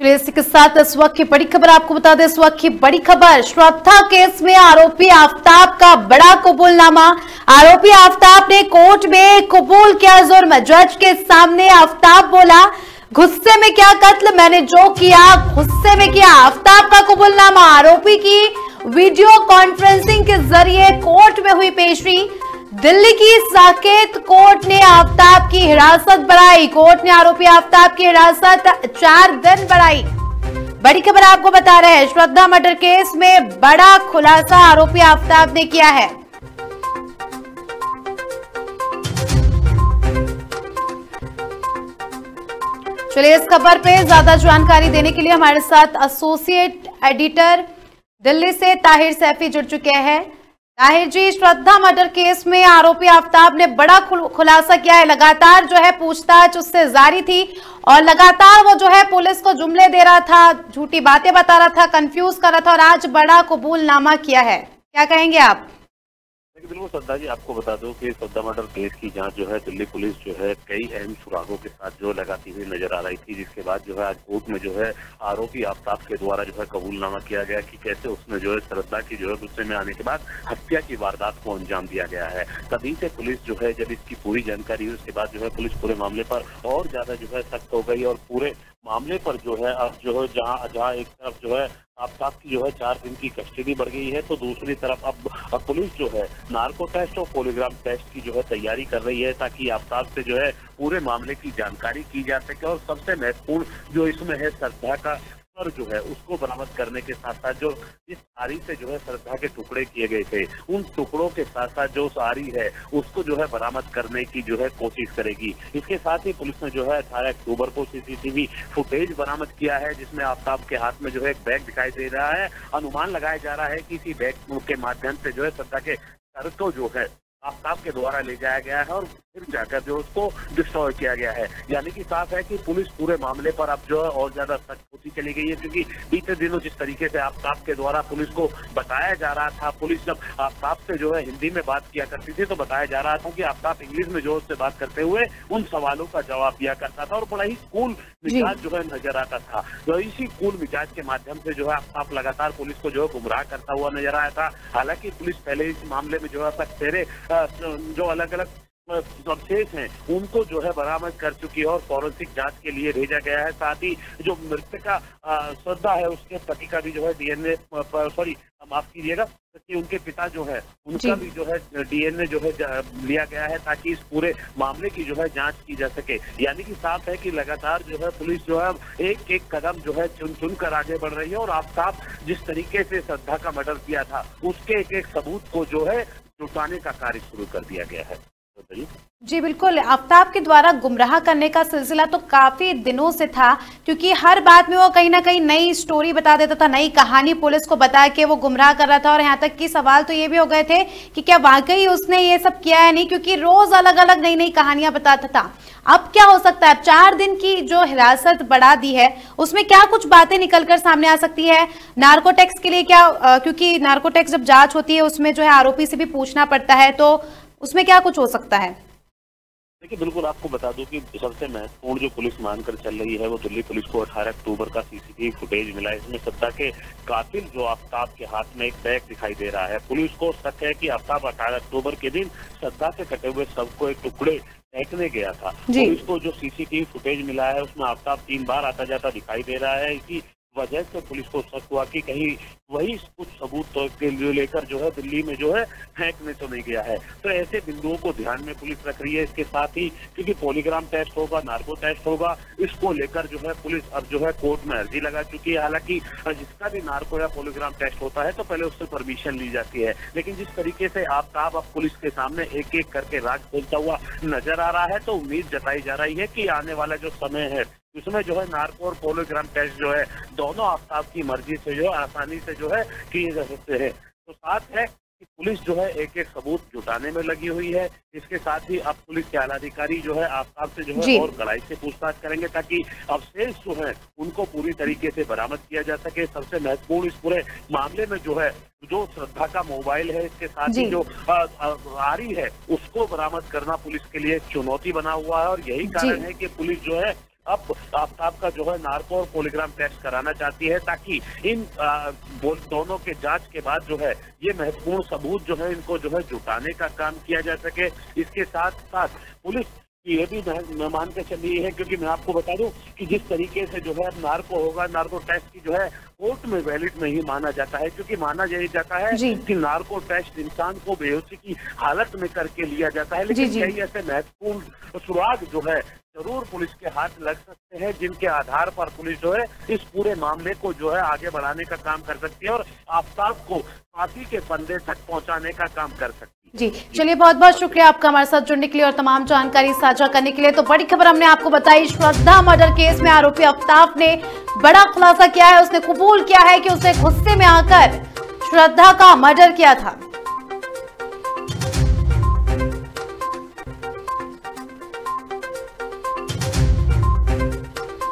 इसी के साथ इस वक्त की बड़ी खबर आपको बता दें, इस वक्त की बड़ी खबर, श्रद्धा केस में आरोपी आफ्ताब का बड़ा कबूलनामा। आरोपी आफ्ताब ने कोर्ट में कबूल किया जुर्म जज के सामने आफ्ताब बोला, गुस्से में क्या कत्ल? मैंने जो किया, गुस्से में किया। आफ्ताब का कबूलनामा। आरोपी की वीडियो कॉन्फ्रेंसिंग के ज़रिए कोर्ट में हुई पेशी दिल्ली की साकेत कोर्ट ने आफ्ताब की हिरासत बढ़ाई। कोर्ट ने आरोपी आफ्ताब की हिरासत चार दिन बढ़ाई। बड़ी खबर आपको बता रहे हैं, श्रद्धा मर्डर केस में बड़ा खुलासा आरोपी आफ्ताब ने किया है। चलिए, इस खबर पे ज़्यादा जानकारी देने के लिए हमारे साथ एसोसिएट एडिटर दिल्ली से ताहिर सैफी जुड़ चुके हैं। ताहिर जी, श्रद्धा मर्डर केस में आरोपी आफ्ताब ने बड़ा खुलासा किया है। लगातार जो है पूछताछ उससे जारी थी और लगातार वो जो है पुलिस को जुमले दे रहा था, झूठी बातें बता रहा था कंफ्यूज कर रहा था और आज बड़ा कबूलनामा किया है। क्या कहेंगे आप? बिल्कुल श्रद्धा जी आपको बता दूँ कि श्रद्धा मर्डर केस की जाँच जो है दिल्ली पुलिस जो है कई अहम सुरागों के साथ जो लगाती हुई नज़र आ रही थी जिसके बाद जो है आज कोर्ट में जो है आरोपी आफ्ताब के द्वारा जो है कबूलनामा किया गया कि कैसे उसने जो है श्रद्धा की जो है गुस्से में आने के बाद हत्या की वारदात को अंजाम दिया गया है तभी से पुलिस जो है जब इसकी पूरी जानकारी हुई उसके बाद जो है पुलिस पूरे मामले पर और ज़्यादा जो है सख्त हो गई और पूरे मामले पर जो है अब जो है जहाँ जहाँ एक तरफ़ जो है आफ्ताब की जो है चार दिन की कस्टडी बढ़ गई है तो दूसरी तरफ़ अब, पुलिस जो है नार्को टेस्ट और पोलीग्राम टेस्ट की जो है तैयारी कर रही है ताकि आफ्ताब से जो है पूरे मामले की जानकारी की जा सके। और सबसे महत्वपूर्ण जो इसमें है श्रद्धा का पर जो है उसको बरामद करने के साथ साथ जो इस आरी से जो है श्रद्धा के टुकड़े किए गए थे, उन टुकड़ों के साथ साथ जो उस आरी है, उसको जो है बरामद करने की जो है कोशिश करेगी। इसके साथ ही पुलिस ने जो है अठारह अक्टूबर को सीसीटीवी फुटेज बरामद किया है, जिसमें आफ्ताब के हाथ में जो है एक बैग दिखाई दे रहा है। अनुमान लगाया जा रहा है कि इसी बैग के माध्यम से जो है श्रद्धा के सर को जो है आफ्ताब के द्वारा ले जाया गया है और फिर जाकर जो उसको डिस्ट्रॉय किया गया है। यानी कि साफ़ है कि पुलिस पूरे मामले पर अब जो है और ज़्यादा सख्त होती चली गई है क्योंकि बीते दिनों जिस तरीके से आफ्ताब के द्वारा पुलिस को बताया जा रहा था पुलिस जब आफ्ताब से जो है हिंदी में बात किया करती थी तो बताया जा रहा था कि आफ्ताब इंग्लिश में जो उससे बात करते हुए उन सवालों का जवाब दिया करता था और बड़ा ही कूल मिजाज जो है नज़र आता था। तो इसी कूल मिजाज के माध्यम से जो है आफ्ताब लगातार पुलिस को जो है गुमराह करता हुआ नज़र आया था। हालाँकि पुलिस पहले इस मामले में जो है तक तेरे जो अलग अलग अवशेष हैं। उनको जो है बरामद कर चुकी है और फॉरेंसिक जाँच के लिए भेजा गया है। साथ ही जो मृतका श्रद्धा है उसके पति का भी जो है डीएनए सॉरी माफ़ कीजिएगा कि उनके पिता जो है उनका भी जो है डीएनए जो है लिया गया है ताकि इस पूरे मामले की जो है जाँच की जा सके। यानी कि साफ़ है कि लगातार जो है पुलिस जो है एक एक कदम जो है चुन चुन कर आगे बढ़ रही है और आफ्ताब जिस तरीके से श्रद्धा का मर्डर किया था उसके एक एक सबूत को जो है जुटाने का कार्य शुरू कर दिया गया है। जी, बिल्कुल। आफ्ताब के द्वारा गुमराह करने का सिलसिला तो काफ़ी दिनों से था, क्योंकि हर बात में वो कहीं ना कहीं नई स्टोरी बता देता था, नई कहानी पुलिस को बता के वो गुमराह कर रहा था, और यहाँ तक कि सवाल तो ये भी हो गए थे कि क्या वाकई उसने ये सब किया है नहीं, क्योंकि रोज अलग अलग नई नई कहानियाँ बताता था। अब क्या हो सकता है? चार दिन की जो हिरासत बढ़ा दी है, उसमें क्या कुछ बातें निकल कर सामने आ सकती है? नार्कोटेक्स के लिए क्या क्योंकि नार्कोटेक्स जब जाँच होती है, उसमें जो है आरोपी से भी पूछना पड़ता है तो उसमें क्या कुछ हो सकता है? देखिए बिल्कुल आपको बता दूँ कि सबसे महत्वपूर्ण जो पुलिस मानकर चल रही है वो दिल्ली पुलिस को 18 अक्टूबर का सीसीटीवी फुटेज मिला है। इसमें सत्ता के कातिल जो आफ्ताब के हाथ में एक बैग दिखाई दे रहा है। पुलिस को शक है कि आफ्ताब अठारह अक्टूबर के दिन सत्ता से कटे हुए सबको एक टुकड़े फेंकने गया था। पुलिस को जो सीसीटीवी फुटेज मिला है उसमें आफ्ताब तीन बार आता जाता दिखाई दे रहा है इसी वजह से पुलिस को शक हुआ कि कहीं वही कुछ सबूत तो के लेकर जो है दिल्ली में जो है फेंकने तो नहीं गया है। तो ऐसे बिंदुओं को ध्यान में पुलिस रख रही है। इसके साथ ही क्योंकि पॉलीग्राम टेस्ट होगा, नार्को टेस्ट होगा, इसको लेकर जो है पुलिस अब जो है कोर्ट में अर्जी लगा चुकी है। हालाँकि जिसका भी नार्को या पॉलीग्राम टेस्ट होता है तो पहले उससे परमिशन ली जाती है। लेकिन जिस तरीके से आपताब अब पुलिस के सामने एक एक करके राज खोलता हुआ नज़र आ रहा है तो उम्मीद जताई जा रही है कि आने वाला जो समय है इसमें जो है नार्को और पोलोग्राम टेस्ट जो है दोनों आफ्ताब की मर्ज़ी से जो आसानी से जो है किए जा सकते हैं। तो साथ है कि पुलिस जो है एक एक सबूत जुटाने में लगी हुई है। इसके साथ ही अब पुलिस के आलाधिकारी जो है आफ्ताब से जो है और कड़ाई से पूछताछ करेंगे ताकि अवशेष जो है उनको पूरी तरीके से बरामद किया जा सके। सबसे महत्वपूर्ण इस पूरे मामले में जो है जो श्रद्धा का मोबाइल है इसके साथ ही जो। आरी है उसको बरामद करना पुलिस के लिए चुनौती बना हुआ है और यही कारण है कि पुलिस जो है अब आफ्ताब का जो है नार्को और पोलिग्राम टेस्ट कराना चाहती है ताकि इन दोनों के जाँच के बाद जो है ये महत्वपूर्ण सबूत जो है इनको जो है जुटाने का काम किया जा सके। इसके साथ साथ पुलिस ये भी मैं मान के चली है क्योंकि मैं आपको बता दूँ कि जिस तरीके से जो है नार्को होगा नार्को टेस्ट की जो है कोर्ट में वैलिड नहीं माना जाता है क्योंकि माना यही जाता है कि नार्को टेस्ट इंसान को बेहोशी की हालत में करके लिया जाता है लेकिन कई ऐसे महत्वपूर्ण सुराग जो है ज़रूर पुलिस के हाथ लग सकते हैं जिनके आधार पर पुलिस जो है इस पूरे मामले को जो है आगे बढ़ाने का काम कर सकती है और आफ्ताब को फांसी के बंदे तक पहुँचाने का काम कर सकती है। जी, चलिए बहुत बहुत शुक्रिया आपका हमारे साथ जुड़ने के लिए और तमाम जानकारी साझा करने के लिए। तो बड़ी खबर हमने आपको बताई, श्रद्धा मर्डर केस में आरोपी अफ्ताब ने बड़ा खुलासा किया है। उसने कबूल किया है कि उसने गुस्से में आकर श्रद्धा का मर्डर किया था।